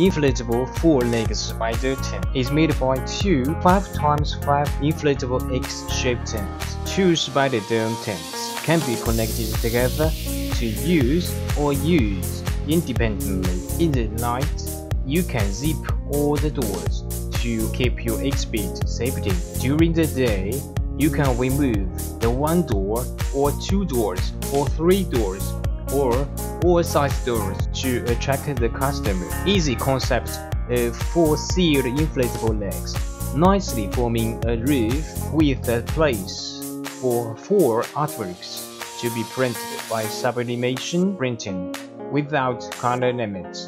inflatable 4-leg spider tent is made by two 5x5 inflatable X-shaped tents. Two spider dome tents can be connected together to use or use independently. In the night, you can zip all the doors to keep your exhibit safety. During the day, you can remove the one door or two doors or three doors or all size doors to attract the customer. Easy concept uh, of four sealed inflatable legs, nicely forming a roof with a place for four artworks to be printed by sublimation printing without color limits.